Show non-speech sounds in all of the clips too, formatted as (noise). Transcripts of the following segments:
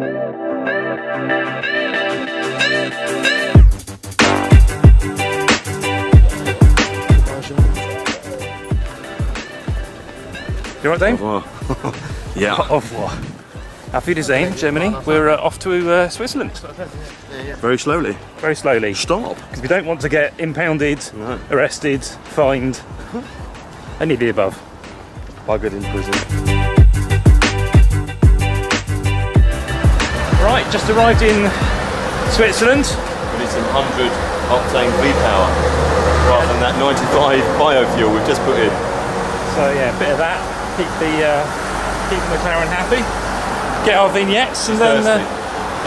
You alright, Dave? (laughs) yeah. Au revoir. Auf Wiedersehen, Germany. We're uh, off to uh, Switzerland. Very slowly. Very slowly. Stop. Because we don't want to get impounded, No. arrested, fined, any of the above. Buggered in prison. Right, just arrived in Switzerland. We need some 100 octane V-power rather than that 95 biofuel we've just put in. So yeah, a bit of that. Keep the uh, keep the McLaren happy. Get our vignettes and then uh,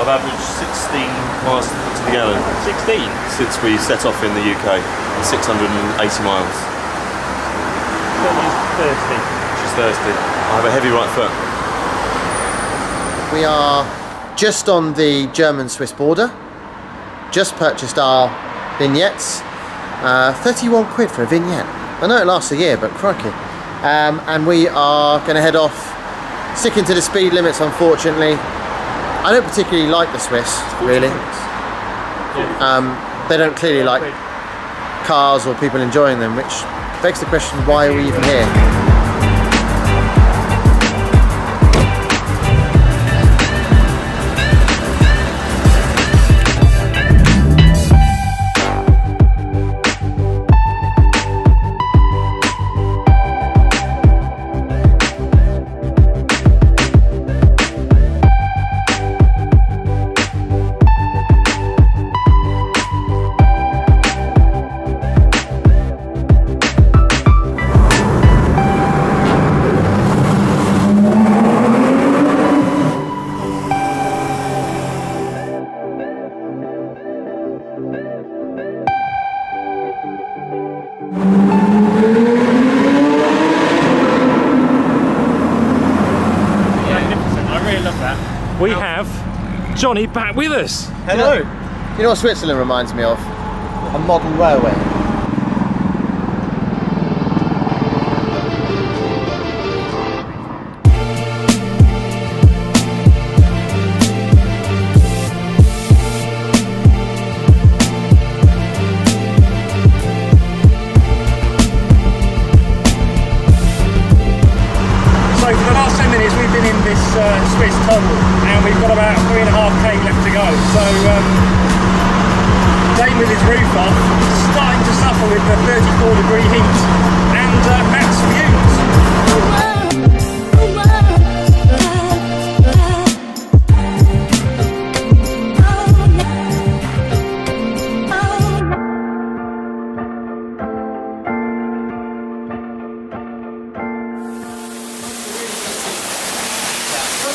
I've averaged 16 miles to the gallon 16. since we set off in the UK. 680 miles. Certainly thirsty. She's thirsty. I have a heavy right foot. We are just on the German-Swiss border. Just purchased our vignettes. Uh, 31 quid for a vignette. I know it lasts a year, but crikey. Um, and we are going to head off, sticking to the speed limits, unfortunately. I don't particularly like the Swiss, really. Um, they don't clearly like cars or people enjoying them, which begs the question, why are we even here? Johnny back with us. Hello. You know what Switzerland reminds me of? A modern railway. Uh, Swiss tunnel and we've got about three and a half k left to go. So um, Dane with his roof off, starting to suffer with the 34 degree heat and uh, Matt's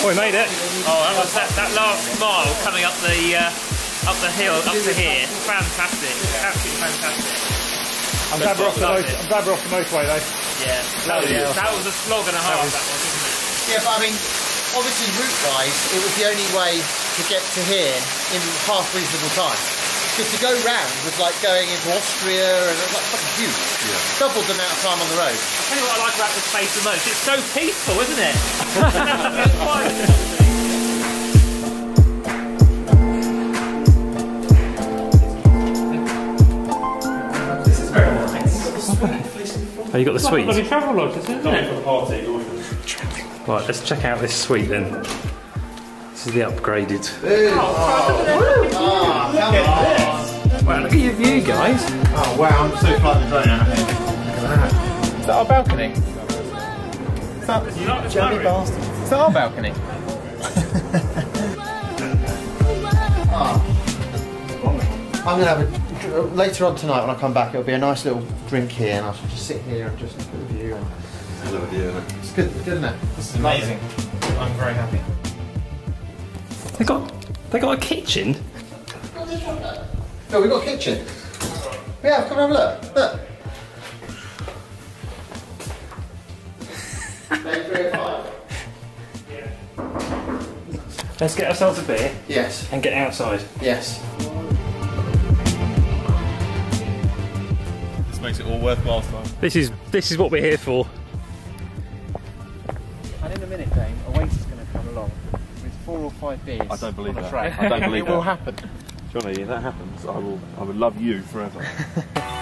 we made it. Oh, that was that, that last mile coming up the uh, up the hill up to here. Fantastic, absolutely fantastic. I'm glad we're off the, Loved motor- I'm glad we're off the motorway though. Yeah, that was, that was a slog and a half. That was, wasn't it? Yeah, but I mean, obviously route-wise, it was the only way to get to here in half reasonable time. Because to go round was like going into Austria and it was like fucking huge. Doubled the amount of time on the road. I'll tell you what I like about this place the most. It's so peaceful, isn't it? This is very nice. Oh, you got the suite? travel lodge, isn't it? Right, let's check out this suite then. This is the upgraded. Wow, look at your view, guys. Oh wow, I'm so far the drone out here. Is that our balcony? Is that, Jelly bastard. is that our balcony? Ah. I'm going to have a, later on tonight when I come back, it'll be a nice little drink here and I shall just sit here and just look at the view. And Hell of a view, innit? it's good, good, isn't it? This is amazing. I'm very happy. They got they got a kitchen. Oh, we've got a kitchen. Yeah, come and have a look. Look. Let's get ourselves a beer Yes, and get outside. yes. This makes it all worthwhile. This is this is what we're here for. Five beers. I don't believe that. I don't believe (laughs) it will happen. Johnny, if that happens, I will I will love you forever. (laughs)